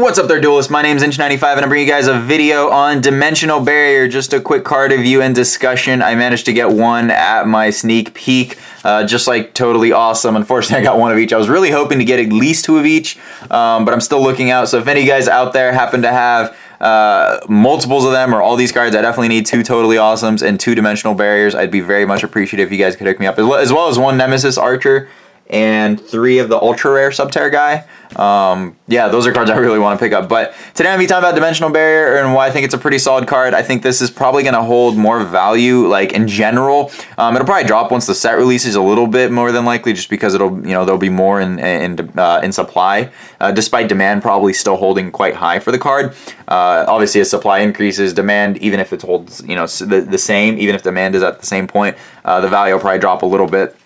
What's up there, duelists? My name's Inch95 and I'm bringing you guys a video on Dimensional Barrier. Just a quick card review and discussion. I managed to get one at my sneak peek, uh, just like totally awesome. Unfortunately, I got one of each. I was really hoping to get at least two of each, um, but I'm still looking out. So if any guys out there happen to have uh, multiples of them or all these cards, I definitely need two totally awesomes and two dimensional barriers. I'd be very much appreciative if you guys could hook me up, as well as one Nemesis Archer and three of the ultra rare Subterror guy. Um, yeah, those are cards I really want to pick up. But today I'm going to be talking about Dimensional Barrier and why I think it's a pretty solid card. I think this is probably going to hold more value, like in general. Um, it'll probably drop once the set releases a little bit more than likely, just because it'll, you know, there'll be more in in, uh, in supply, uh, despite demand probably still holding quite high for the card. Uh, obviously, as supply increases, demand, even if it holds, you know, the, the same, even if demand is at the same point, uh, the value will probably drop a little bit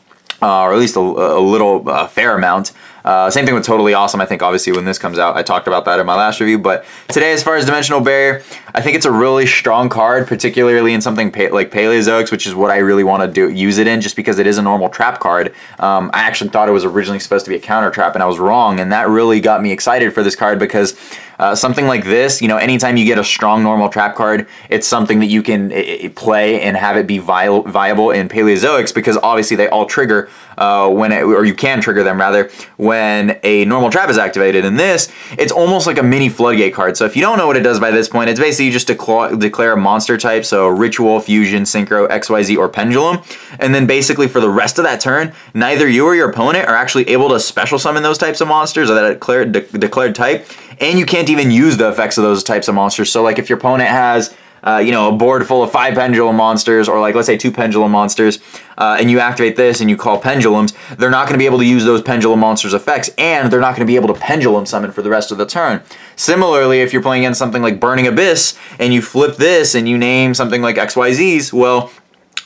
uh, or at least a, a little fair amount. Uh, same thing with Totally Awesome. I think obviously when this comes out, I talked about that in my last review. But today, as far as Dimensional Barrier, I think it's a really strong card, particularly in something pa like Paleozoics, which is what I really want to do use it in, just because it is a normal trap card. Um, I actually thought it was originally supposed to be a counter trap, and I was wrong, and that really got me excited for this card because uh, something like this, you know, anytime you get a strong normal trap card, it's something that you can play and have it be vi viable in Paleozoics because obviously they all trigger uh, when it, or you can trigger them rather, when a normal trap is activated. In this, it's almost like a mini floodgate card. So if you don't know what it does by this point, it's basically just declare a monster type, so Ritual, Fusion, Synchro, XYZ, or Pendulum. And then basically for the rest of that turn, neither you or your opponent are actually able to special summon those types of monsters or that declared, de declared type and you can't even use the effects of those types of monsters. So like if your opponent has uh, you know, a board full of five pendulum monsters, or like let's say two pendulum monsters, uh, and you activate this and you call pendulums, they're not going to be able to use those pendulum monsters effects, and they're not going to be able to pendulum summon for the rest of the turn. Similarly, if you're playing against something like Burning Abyss, and you flip this and you name something like XYZs, well,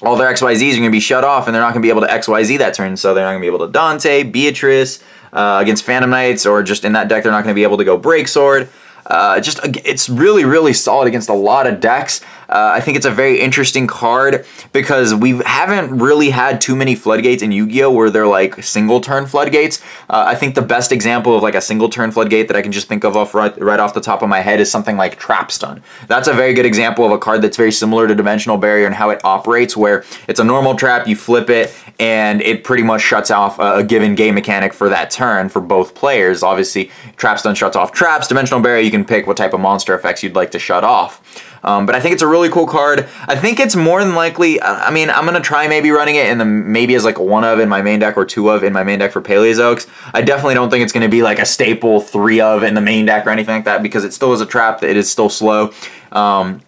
all their XYZs are going to be shut off, and they're not going to be able to XYZ that turn, so they're not going to be able to Dante, Beatrice, uh, against Phantom Knights, or just in that deck, they're not going to be able to go Break Sword. Uh, just it's really really solid against a lot of decks. Uh, I think it's a very interesting card because we haven't really had too many floodgates in Yu-Gi-Oh! where they're like single turn floodgates. Uh, I think the best example of like a single turn floodgate that I can just think of off right, right off the top of my head is something like Trap Stun. That's a very good example of a card that's very similar to Dimensional Barrier and how it operates where it's a normal trap, you flip it, and it pretty much shuts off a, a given game mechanic for that turn for both players. Obviously, Trap Stun shuts off traps. Dimensional Barrier, you can pick what type of monster effects you'd like to shut off. Um, but I think it's a really cool card. I think it's more than likely, I mean, I'm going to try maybe running it in the maybe as like one of in my main deck or two of in my main deck for Paleozoics. I definitely don't think it's going to be like a staple three of in the main deck or anything like that because it still is a trap. It is still slow. Um,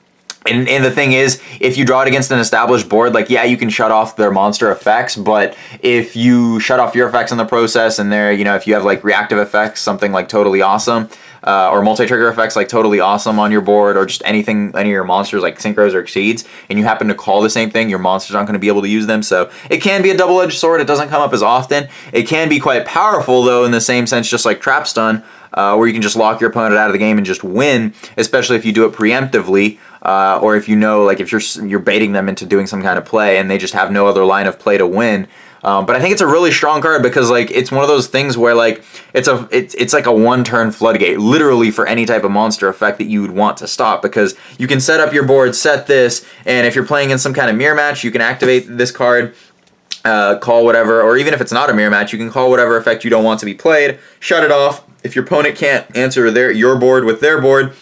and, and the thing is, if you draw it against an established board, like, yeah, you can shut off their monster effects, but if you shut off your effects in the process and there, you know, if you have like reactive effects, something like totally awesome, uh, or multi-trigger effects like totally awesome on your board, or just anything, any of your monsters like synchros or exceeds, and you happen to call the same thing, your monsters aren't going to be able to use them. So it can be a double-edged sword. It doesn't come up as often. It can be quite powerful, though, in the same sense, just like Trap Stun, uh, where you can just lock your opponent out of the game and just win, especially if you do it preemptively uh, or if you know, like if you're you're baiting them into doing some kind of play and they just have no other line of play to win. Um, but I think it's a really strong card because like it's one of those things where like it's a it's it's like a one turn floodgate literally for any type of monster effect that you would want to stop because you can set up your board, set this, and if you're playing in some kind of mirror match, you can activate this card. Uh, call whatever, or even if it's not a mirror match, you can call whatever effect you don't want to be played, shut it off. If your opponent can't answer their your board with their board,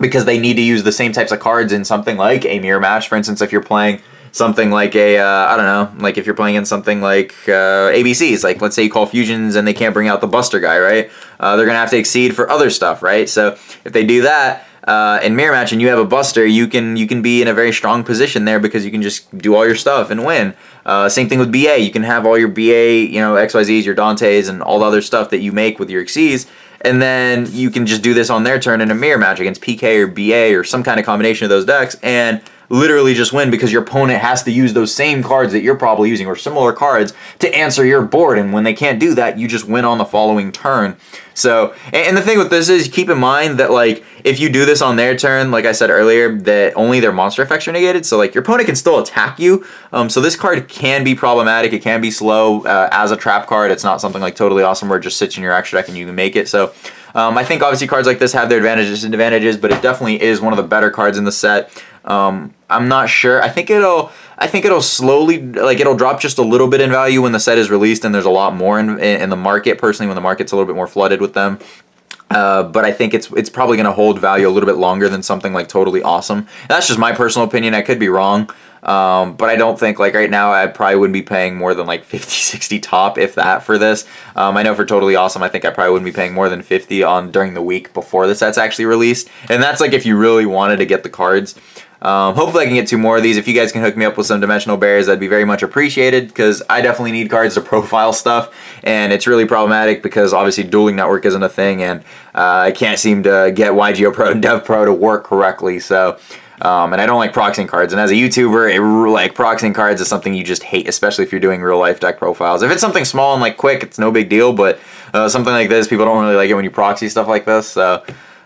because they need to use the same types of cards in something like a mirror match. For instance, if you're playing something like a uh, I don't know, like if you're playing in something like uh, ABCs, like let's say you call fusions and they can't bring out the Buster guy, right? Uh, they're gonna have to exceed for other stuff, right? So if they do that, uh, in mirror match and you have a buster, you can you can be in a very strong position there because you can just do all your stuff and win. Uh, same thing with BA. You can have all your BA, you know, XYZs, your Dantes, and all the other stuff that you make with your Xyz, and then you can just do this on their turn in a mirror match against PK or BA or some kind of combination of those decks, and literally just win because your opponent has to use those same cards that you're probably using or similar cards to answer your board. And when they can't do that, you just win on the following turn. So, and the thing with this is keep in mind that like if you do this on their turn, like I said earlier, that only their monster effects are negated. So like your opponent can still attack you. Um, so this card can be problematic. It can be slow uh, as a trap card. It's not something like totally awesome where it just sits in your extra deck and you can make it. So Um, I think obviously cards like this have their advantages and advantages, but it definitely is one of the better cards in the set. Um, I'm not sure. I think it'll. I think it'll slowly, like it'll drop just a little bit in value when the set is released, and there's a lot more in, in the market. Personally, when the market's a little bit more flooded with them. Uh, but I think it's it's probably going to hold value a little bit longer than something like Totally Awesome. That's just my personal opinion. I could be wrong. Um, but I don't think, like right now, I probably wouldn't be paying more than like 50, 60 top, if that, for this. Um, I know for Totally Awesome, I think I probably wouldn't be paying more than 50 on during the week before the set's actually released. And that's like if you really wanted to get the cards. Um, hopefully I can get two more of these. If you guys can hook me up with some dimensional barriers, that'd be very much appreciated because I definitely need cards to profile stuff and it's really problematic because obviously dueling network isn't a thing and uh, I can't seem to get YGO Pro and Dev Pro to work correctly. So um, and I don't like proxying cards. And as a YouTuber, it, like proxying cards is something you just hate, especially if you're doing real life deck profiles. If it's something small and like quick, it's no big deal. But uh, something like this, people don't really like it when you proxy stuff like this. So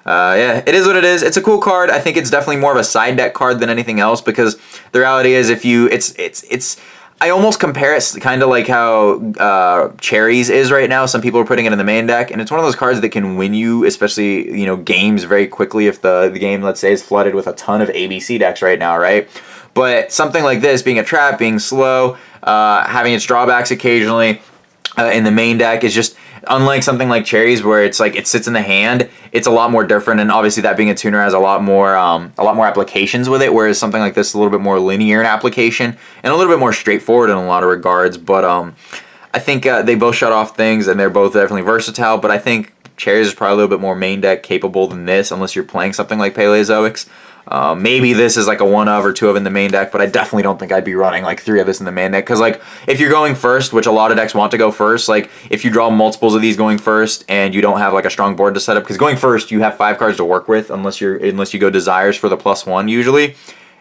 uh, yeah, it is what it is. It's a cool card. I think it's definitely more of a side deck card than anything else because the reality is if you, it's it's it's I almost compare it kind of like how uh, Cherries is right now. Some people are putting it in the main deck, and it's one of those cards that can win you, especially you know games very quickly if the the game, let's say, is flooded with a ton of ABC decks right now, right? But something like this, being a trap, being slow, uh, having its drawbacks occasionally uh, in the main deck is just unlike something like cherries where it's like it sits in the hand it's a lot more different and obviously that being a tuner has a lot more um, a lot more applications with it whereas something like this is a little bit more linear in application and a little bit more straightforward in a lot of regards but um, I think uh, they both shut off things and they're both definitely versatile but I think cherries is probably a little bit more main deck capable than this unless you're playing something like Paleozoics uh, maybe this is like a one of or two of in the main deck, but I definitely don't think I'd be running like three of this in the main deck. Because like if you're going first, which a lot of decks want to go first, like if you draw multiples of these going first and you don't have like a strong board to set up, because going first you have five cards to work with unless you're unless you go desires for the plus one usually,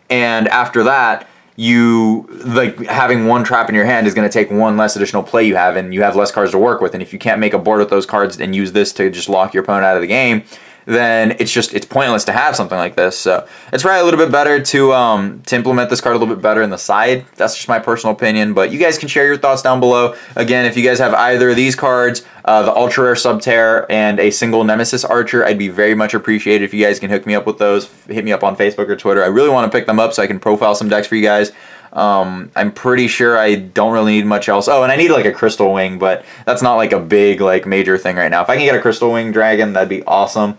and after that you like having one trap in your hand is going to take one less additional play you have and you have less cards to work with and if you can't make a board with those cards and use this to just lock your opponent out of the game then it's just it's pointless to have something like this. So it's probably a little bit better to um, to implement this card a little bit better in the side. That's just my personal opinion, but you guys can share your thoughts down below. Again, if you guys have either of these cards, uh, the Ultra Rare Subterror and a single Nemesis Archer, I'd be very much appreciated if you guys can hook me up with those. Hit me up on Facebook or Twitter. I really want to pick them up so I can profile some decks for you guys. Um, I'm pretty sure I don't really need much else. Oh, and I need like a crystal wing, but that's not like a big like major thing right now. If I can get a crystal wing dragon, that'd be awesome.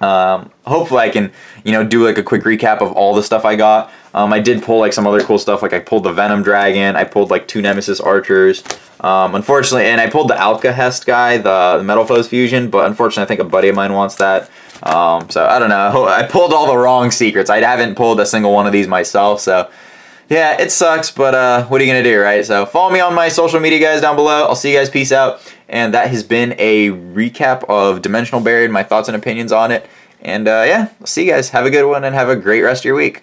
Um, hopefully I can, you know, do like a quick recap of all the stuff I got. Um, I did pull like some other cool stuff, like I pulled the Venom Dragon, I pulled like two Nemesis Archers. Um, unfortunately, and I pulled the Alkahest guy, the, the Metal Foes Fusion, but unfortunately I think a buddy of mine wants that. Um, so I don't know, I pulled all the wrong secrets. I haven't pulled a single one of these myself, so yeah, it sucks, but uh, what are you going to do, right? So follow me on my social media guys down below. I'll see you guys. Peace out. And that has been a recap of Dimensional Barrier, my thoughts and opinions on it. And uh, yeah, see you guys. Have a good one and have a great rest of your week.